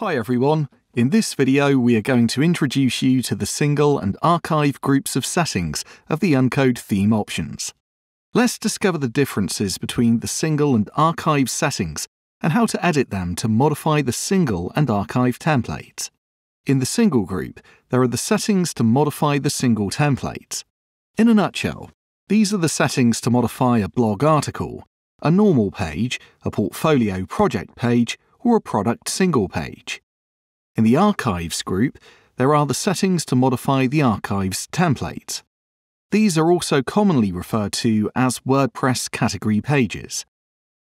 Hi everyone. In this video we are going to introduce you to the single and archive groups of settings of the Uncode theme options. Let's discover the differences between the single and archive settings and how to edit them to modify the single and archive templates. In the single group, there are the settings to modify the single templates. In a nutshell, these are the settings to modify a blog article, a normal page, a portfolio project page, or a product single page. In the Archives group, there are the settings to modify the Archives template. These are also commonly referred to as WordPress category pages.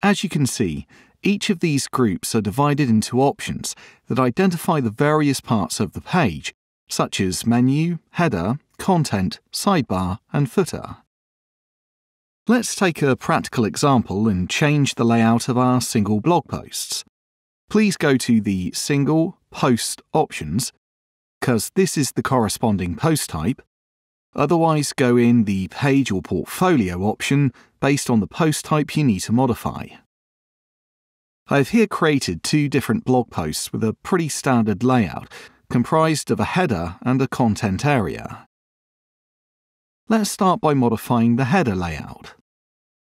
As you can see, each of these groups are divided into options that identify the various parts of the page, such as menu, header, content, sidebar, and footer. Let's take a practical example and change the layout of our single blog posts please go to the Single Post options, because this is the corresponding post type. Otherwise, go in the Page or Portfolio option based on the post type you need to modify. I have here created two different blog posts with a pretty standard layout, comprised of a header and a content area. Let's start by modifying the header layout.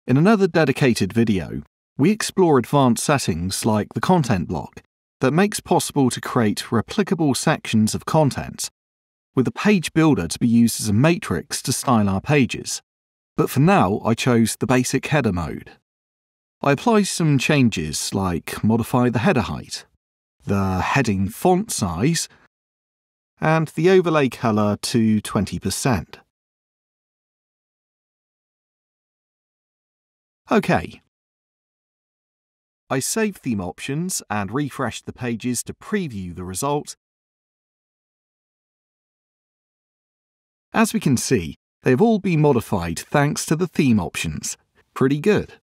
In another dedicated video, we explore advanced settings like the content block that makes possible to create replicable sections of content, with a page builder to be used as a matrix to style our pages. But for now, I chose the basic header mode. I apply some changes like modify the header height, the heading font size, and the overlay colour to 20%. OK, I save theme options and refresh the pages to preview the result. As we can see, they've all been modified thanks to the theme options. Pretty good.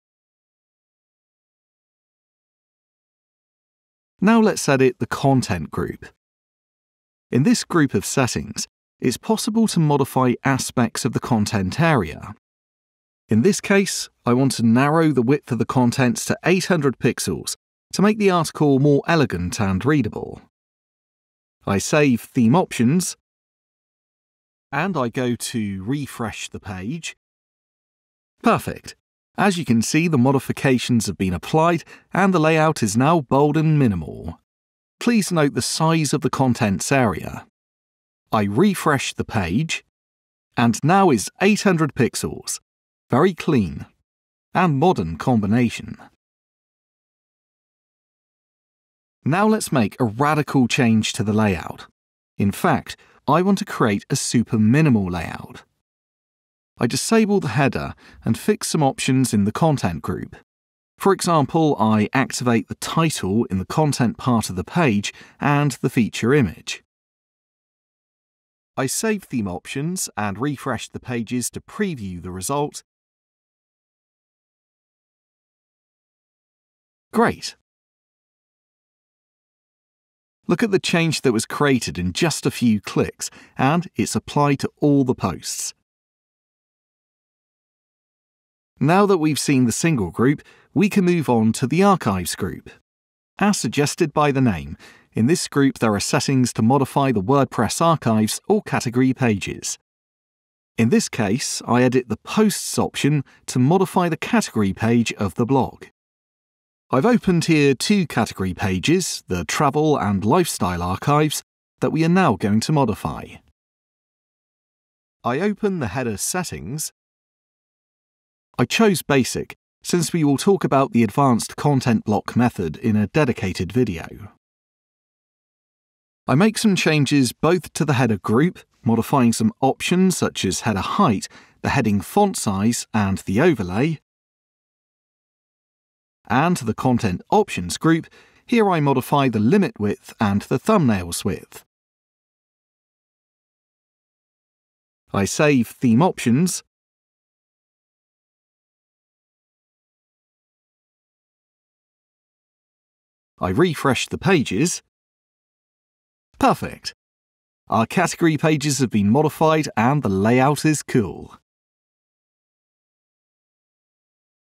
Now let's edit the content group. In this group of settings, it's possible to modify aspects of the content area. In this case, I want to narrow the width of the contents to 800 pixels to make the article more elegant and readable. I save Theme Options, and I go to refresh the page. Perfect. As you can see, the modifications have been applied and the layout is now bold and minimal. Please note the size of the contents area. I refresh the page, and now is 800 pixels very clean, and modern combination. Now let's make a radical change to the layout. In fact, I want to create a super minimal layout. I disable the header and fix some options in the content group. For example, I activate the title in the content part of the page and the feature image. I save theme options and refresh the pages to preview the result Great. Look at the change that was created in just a few clicks, and it's applied to all the posts. Now that we've seen the single group, we can move on to the archives group. As suggested by the name, in this group there are settings to modify the WordPress archives or category pages. In this case, I edit the Posts option to modify the category page of the blog. I've opened here two category pages, the Travel and Lifestyle archives, that we are now going to modify. I open the header settings. I chose Basic since we will talk about the advanced content block method in a dedicated video. I make some changes both to the header group, modifying some options such as header height, the heading font size, and the overlay, and to the Content Options group, here I modify the limit width and the thumbnails width. I save Theme Options, I refresh the pages. Perfect. Our category pages have been modified and the layout is cool.